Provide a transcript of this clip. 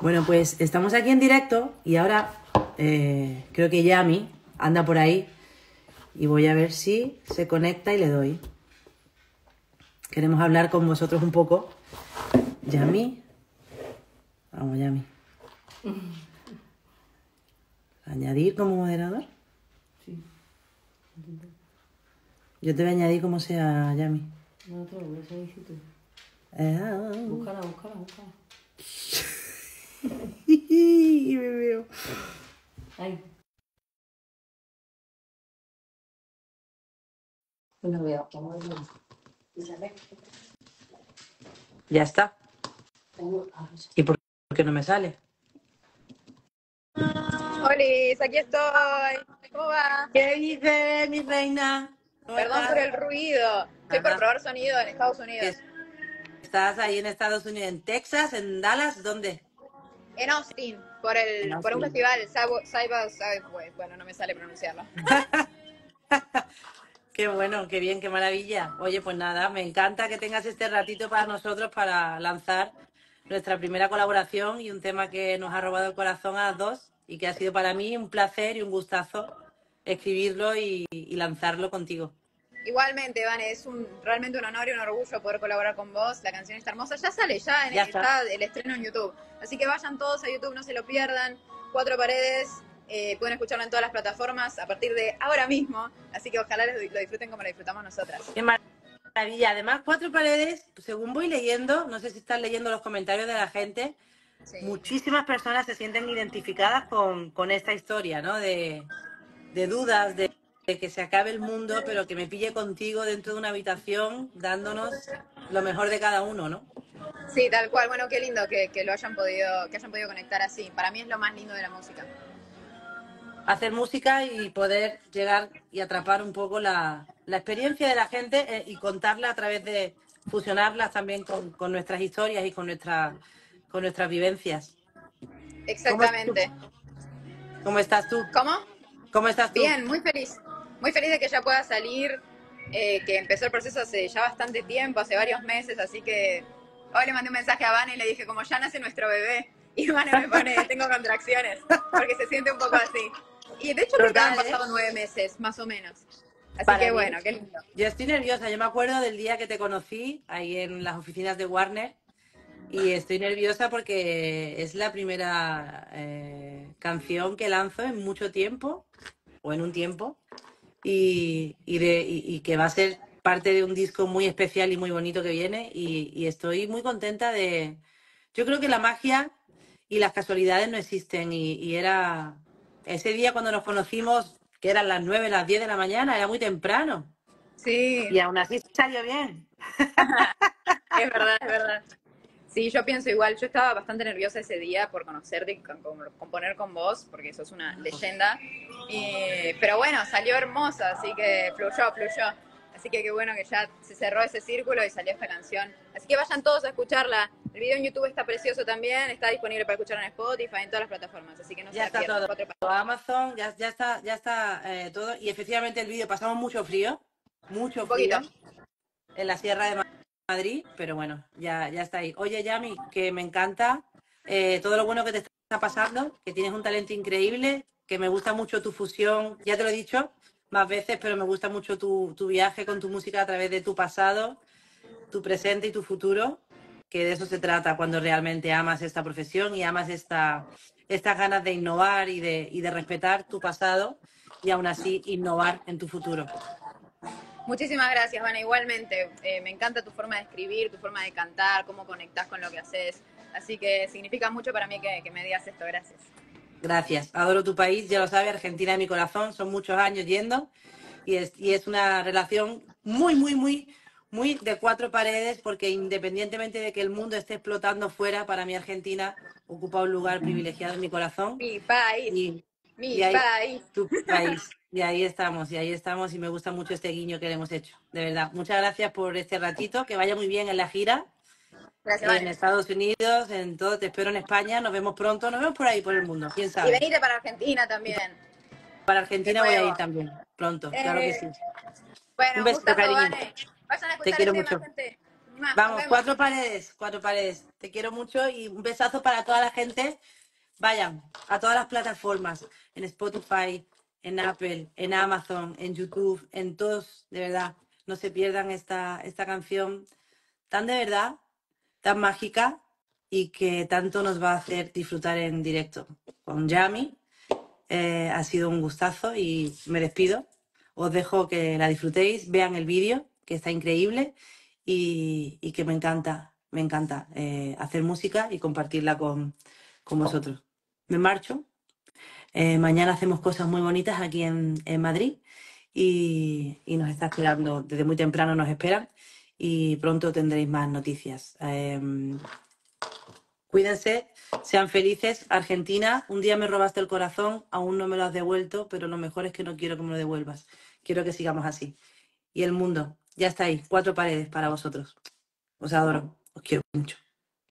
Bueno, pues estamos aquí en directo y ahora eh, creo que Yami anda por ahí y voy a ver si se conecta y le doy. Queremos hablar con vosotros un poco. Yami. Vamos, Yami. ¿Añadir como moderador? Sí. Yo te voy a añadir como sea Yami. No te lo voy a hacer tú. Búscala. me veo. Ahí. Bueno, veo, a ver. Ya está. Ah. ¿Y por qué no me sale? Hola, aquí estoy. ¿Cómo va? ¿Qué dices, mi reina? ¿Cómo Perdón estás? por el ruido. Estoy por Ajá. probar sonido en Estados Unidos. ¿Estás ahí en Estados Unidos, en Texas, en Dallas? ¿Dónde? En Austin, por el por un festival, Cyber, Cyber- bueno, no me sale pronunciarlo. Qué bueno, qué bien, qué maravilla. Oye, pues nada, me encanta que tengas este ratito para nosotros para lanzar nuestra primera colaboración y un tema que nos ha robado el corazón a las dos y que ha sido para mí un placer y un gustazo escribirlo y, y lanzarlo contigo. Igualmente, Vane, es un, realmente un honor y un orgullo poder colaborar con vos. La canción está hermosa. Ya sale, ya, en- Ya está. está. el estreno en YouTube. Así que vayan todos a YouTube, no se lo pierdan. Cuatro paredes. eh, pueden escucharlo en todas las plataformas a partir de ahora mismo. Así que ojalá les- lo disfruten como lo disfrutamos nosotras. Qué maravilla. Además, Cuatro Paredes, según voy leyendo, no sé si están leyendo los comentarios de la gente, Sí. muchísimas personas se sienten identificadas con, con esta historia, ¿no? De, de dudas, de, de que se acabe el mundo, pero que me pille contigo dentro de una habitación dándonos lo mejor de cada uno, ¿no? Sí, tal cual. Bueno, qué lindo que, que lo hayan podido, que hayan podido conectar así. Para mí es lo más lindo de la música. Hacer música y poder llegar y atrapar un poco la, la experiencia de la gente eh, y contarla a través de fusionarlas también con, con nuestras historias y con, nuestra, con nuestras vivencias. Exactamente. ¿Cómo estás tú? ¿Cómo? ¿Cómo estás tú? Bien, muy feliz. Muy feliz de que ya pueda salir, eh, que empezó el proceso hace ya bastante tiempo, hace varios meses, así que hoy le mandé un mensaje a Vane y le dije, como ya nace nuestro bebé, y Vane me pone, tengo contracciones, porque se siente un poco así. Y de hecho creo que han ¿eh? pasado nueve meses, más o menos. Así Para que mí. bueno, qué lindo. Yo estoy nerviosa, yo me acuerdo del día que te conocí ahí en las oficinas de Warner y estoy nerviosa porque es la primera eh, canción que lanzo en mucho tiempo o en un tiempo y, y de- y- y que va a ser parte de un disco muy especial y muy bonito que viene y, y estoy muy contenta de... Yo creo que la magia y las casualidades no existen y, y era ese día cuando nos conocimos, que eran las 9, las 10 de la mañana, era muy temprano. Sí, Y aún así salió bien. es verdad, es verdad. Sí, yo pienso igual, yo estaba bastante nerviosa ese día por conocerte y con- con- componer con vos, porque sos una leyenda. Y- pero bueno, salió hermosa, así que fluyó, fluyó. Así que qué bueno que ya se cerró ese círculo y salió esta canción. Así que vayan todos a escucharla. El video en YouTube está precioso también, está disponible para escuchar en Spotify, en todas las plataformas, así que no se Ya la está todo. Amazon, ya, ya está, ya está eh, todo. Y efectivamente el vídeo pasamos mucho frío, mucho Un poquito. frío en la Sierra de Ma- Madrid, pero bueno, ya, ya está ahí. Oye, Yami, que me encanta eh, todo lo bueno que te está pasando, que tienes un talento increíble, que me gusta mucho tu fusión, ya te lo he dicho más veces, pero me gusta mucho tu, tu viaje con tu música a través de tu pasado, tu presente y tu futuro, que de eso se trata cuando realmente amas esta profesión y amas esta, estas ganas de innovar y de, y de respetar tu pasado y aún así innovar en tu futuro. Muchísimas gracias, Vana. Igualmente, eh, me encanta tu forma de escribir, tu forma de cantar, cómo conectás con lo que haces. Así que significa mucho para mí que, que me digas esto. Gracias. Gracias. Adoro tu país, ya lo sabe, Argentina de mi corazón. Son muchos años yendo y es, y es una relación muy, muy, muy, muy de cuatro paredes porque independientemente de que el mundo esté explotando fuera, para mí Argentina ocupa un lugar privilegiado en mi corazón. Mi país, Y mi y país. tu país. Y ahí estamos, y ahí estamos, y me gusta mucho este guiño que le hemos hecho. De verdad. Muchas gracias por este ratito, que vaya muy bien en la gira, Gracias, en. Estados Unidos, en todo. Te espero en España. Nos vemos pronto, nos vemos por ahí, por el mundo. ¿Quién Y sabe? venite para Argentina también. Para Argentina voy a ir también, pronto, claro que Eh, sí. Bueno, Un beso, cariño. Vane. Vayan a escuchar quiero tema, mucho. gente. Vamos, cuatro paredes, cuatro paredes. Te quiero mucho y un besazo para toda la gente. Vayan a todas las plataformas, en Spotify, en Apple, en Amazon, en YouTube, en todos, de verdad. No se pierdan esta, esta canción tan de verdad, tan mágica y que tanto nos va a hacer disfrutar en directo. Con Yami, eh, ha sido un gustazo y me despido. Os dejo que la disfrutéis, vean el vídeo, que está increíble y, que me encanta, me encanta eh, hacer música y compartirla con, con vosotros. Me marcho. Eh, mañana hacemos cosas muy bonitas aquí en, Madrid y, y nos está esperando, desde muy temprano nos esperan y pronto tendréis más noticias. Em, cuídense, sean felices. Argentina, un día me robaste el corazón, aún no me lo has devuelto, pero lo mejor es que no quiero que me lo devuelvas. Quiero que sigamos así. Y el mundo, ya está ahí, cuatro paredes para vosotros. Os adoro, os quiero mucho.